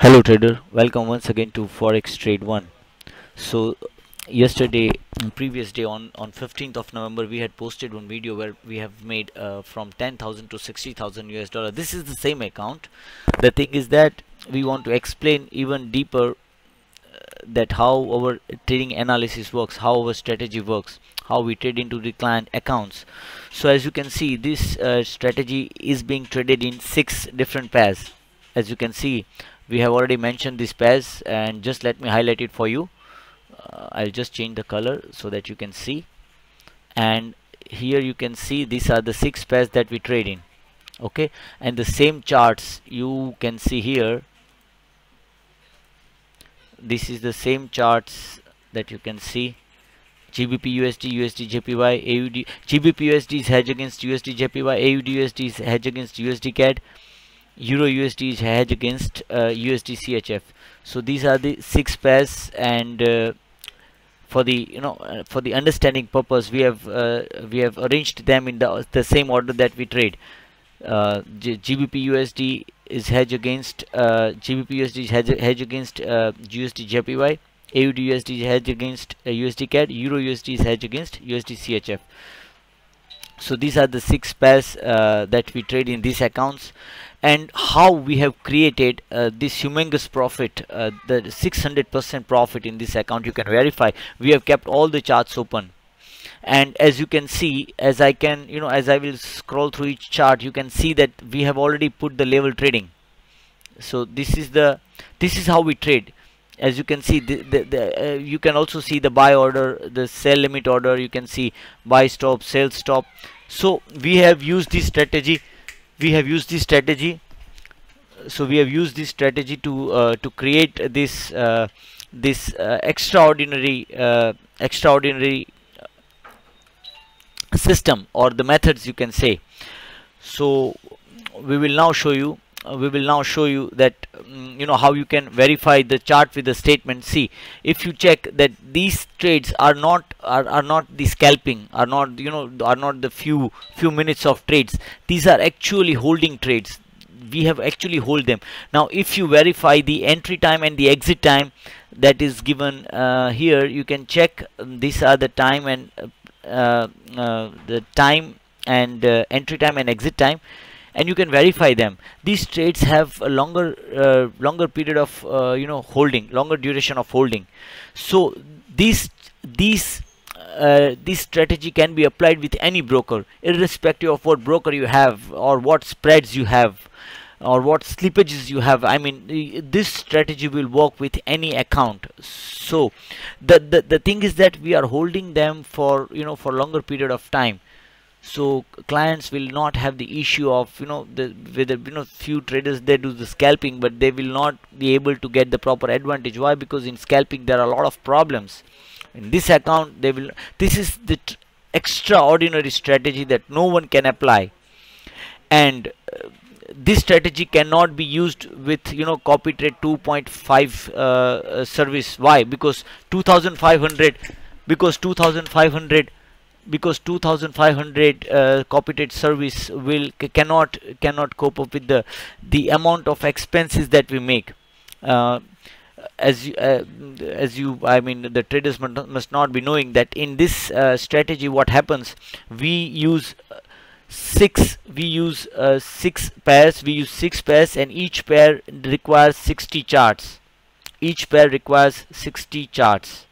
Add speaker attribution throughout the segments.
Speaker 1: hello trader. Welcome once again to forex trade one. So yesterday previous day on on 15th of november we had posted one video where we have made uh, from 10,000 to 60,000 us dollar. This is the same account. The thing is that we want to explain even deeper uh, that how our trading analysis works how our strategy works how we trade into the client accounts. So as you can see this uh, strategy is being traded in six different pairs. As you can see we have already mentioned this pairs and just let me highlight it for you. Uh, I'll just change the color so that you can see. And here you can see these are the six pairs that we trade in okay? And the same charts you can see here. This is the same charts that you can see. GBP USD USD JPY AUD GBP USD is hedge against USD JPY AUD USD is hedge against USD CAD Euro USD is hedge against uh, USD CHF so these are the six pairs and uh, for the you know uh, for the understanding purpose we have uh, we have arranged them in the the same order that we trade. Uh, GBP USD is hedge against uh, GBP USD is hedge, against uh, USD JPY AUD USD is hedge against uh, USD CAD Euro USD is hedge against USD CHF so these are the six pairs uh, that we trade in these accounts and how we have created uh, this humongous profit uh, the 600% profit in this account you can verify. We have kept all the charts open. And as you can see as I can you know as I will scroll through each chart you can see that we have already put the level trading. So this is the this is how we trade. As you can see the, the, the uh, you can also see the buy order the sell limit order. You can see buy stop sell stop. So we have used this strategy we have used this strategy. So we have used this strategy to uh, to create this uh, this uh, extraordinary uh, extraordinary system or the methods you can say. So we will now show you we will now show you that um, you know how you can verify the chart with the statement see if you check that these trades are not are, are not the scalping are not you know are not the few few minutes of trades these are actually holding trades. We have actually hold them. Now if you verify the entry time and the exit time that is given uh, here you can check um, these are the time and uh, uh, the time and uh, entry time and exit time and you can verify them. These trades have a longer uh, longer period of uh, you know holding longer duration of holding. So these these uh, this strategy can be applied with any broker irrespective of what broker you have or what spreads you have or what slippages you have. I mean this strategy will work with any account. So the, the the thing is that we are holding them for you know for longer period of time so clients will not have the issue of you know the with you know few traders they do the scalping but they will not be able to get the proper advantage. Why? Because in scalping there are a lot of problems. In this account they will this is the extraordinary strategy that no one can apply. And uh, this strategy cannot be used with you know copy trade 2.5 uh, uh, service. Why? Because 2500 because 2500 because 2500 uh, copy trade service will cannot cannot cope up with the the amount of expenses that we make. Uh, as you, uh, as you I mean the traders must not be knowing that in this uh, strategy what happens we use six we use uh, six pairs we use six pairs and each pair requires 60 charts. Each pair requires 60 charts.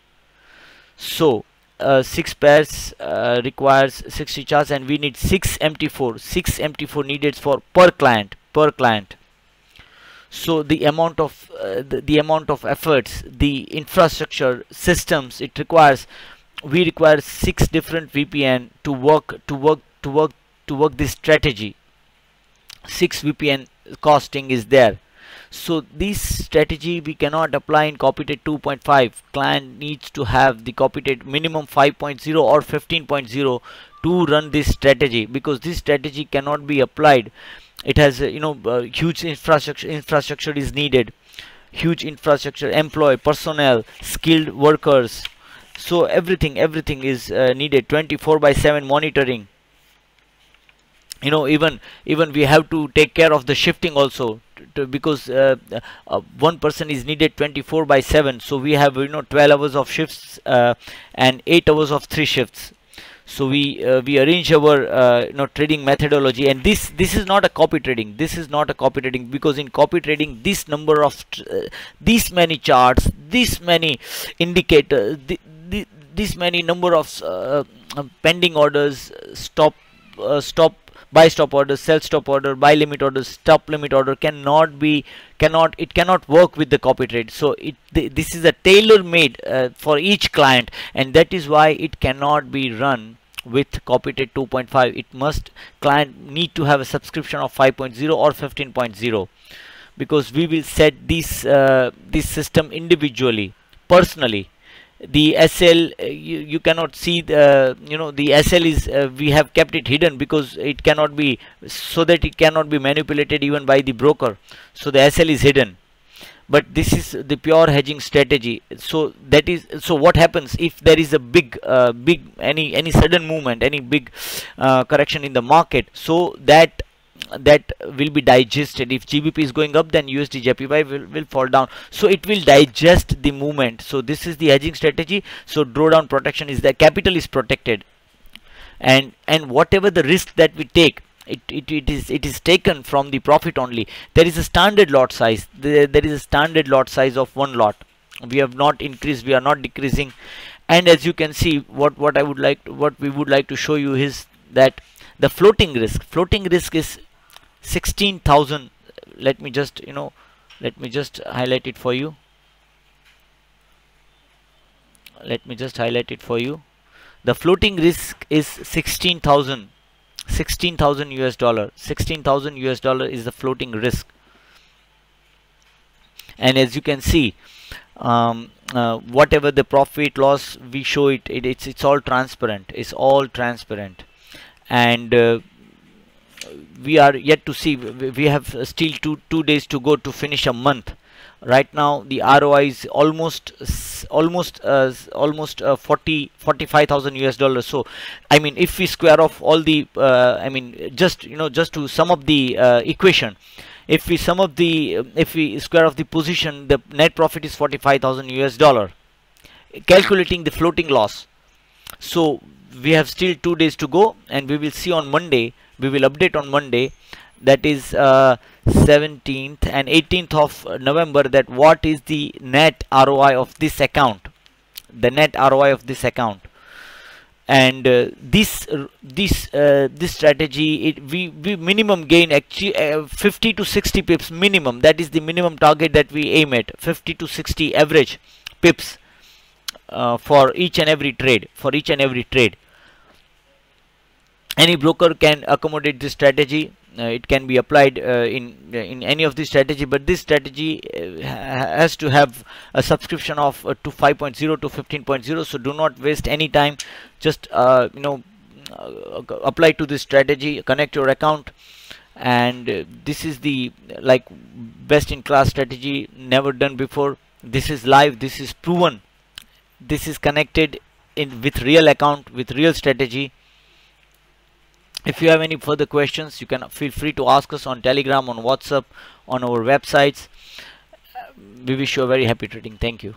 Speaker 1: So uh, six pairs uh, requires 60 charts and we need six MT4 six MT4 needed for per client per client. So the amount of uh, the, the amount of efforts the infrastructure systems it requires we require six different VPN to work to work to work to work this strategy. 6 VPN costing is there so this strategy we cannot apply in copytrade 2.5 client needs to have the copytrade minimum 5.0 or 15.0 to run this strategy because this strategy cannot be applied. It has you know uh, huge infrastructure infrastructure is needed. Huge infrastructure employee personnel skilled workers. So everything everything is uh, needed 24 by 7 monitoring you know even even we have to take care of the shifting also because uh, uh, one person is needed 24 by 7 so we have you know 12 hours of shifts uh, and 8 hours of three shifts. So we uh, we arrange our uh, you know trading methodology. And this this is not a copy trading. This is not a copy trading because in copy trading this number of uh, these many charts this many indicators this many number of pending orders stop stop buy stop order sell stop order buy limit order stop limit order cannot be cannot it cannot work with the copy trade. So it th this is a tailor made uh, for each client and that is why it cannot be run with copy trade 2.5 it must client need to have a subscription of 5.0 or 15.0 because we will set this uh, this system individually personally the SL uh, you, you cannot see the you know the SL is uh, we have kept it hidden because it cannot be so that it cannot be manipulated even by the broker. So the SL is hidden. But this is the pure hedging strategy. So that is so what happens if there is a big uh, big any any sudden movement any big uh, correction in the market? So that that will be digested. If GBP is going up then USD JPY will, will fall down. So it will digest the movement. So this is the hedging strategy. So drawdown protection is the capital is protected. And and whatever the risk that we take it, it, it is it is taken from the profit only. There is a standard lot size. There, there is a standard lot size of one lot. We have not increased we are not decreasing. And as you can see what what I would like to, what we would like to show you is that the floating risk floating risk is 16,000 let me just you know let me just highlight it for you. Let me just highlight it for you. The floating risk is 16,000 16,000 US dollar. 16,000 US dollar is the floating risk. And as you can see um, uh, whatever the profit loss we show it, it it's it's all transparent. It's all transparent. And uh, we are yet to see we have still two two days to go to finish a month. Right now the ROI is almost almost uh, almost uh, 40 45,000 US dollars. So I mean if we square off all the uh, I mean just you know just to sum up the uh, equation if we sum up the if we square off the position the net profit is 45,000 US dollar calculating the floating loss. So we have still two days to go and we will see on Monday we will update on Monday. That is uh, 17th and 18th of November that what is the net ROI of this account? The net ROI of this account. And uh, this this uh, this strategy it we, we minimum gain actually uh, 50 to 60 pips minimum. That is the minimum target that we aim at 50 to 60 average pips uh, for each and every trade for each and every trade any broker can accommodate this strategy. Uh, it can be applied uh, in uh, in any of this strategy but this strategy uh, has to have a subscription of uh, to 5.0 to 15.0 so do not waste any time. Just uh, you know apply to this strategy connect your account and this is the like best in class strategy never done before. This is live. This is proven. This is connected in with real account with real strategy if you have any further questions you can feel free to ask us on telegram on whatsapp on our websites. We wish you a very happy trading. Thank you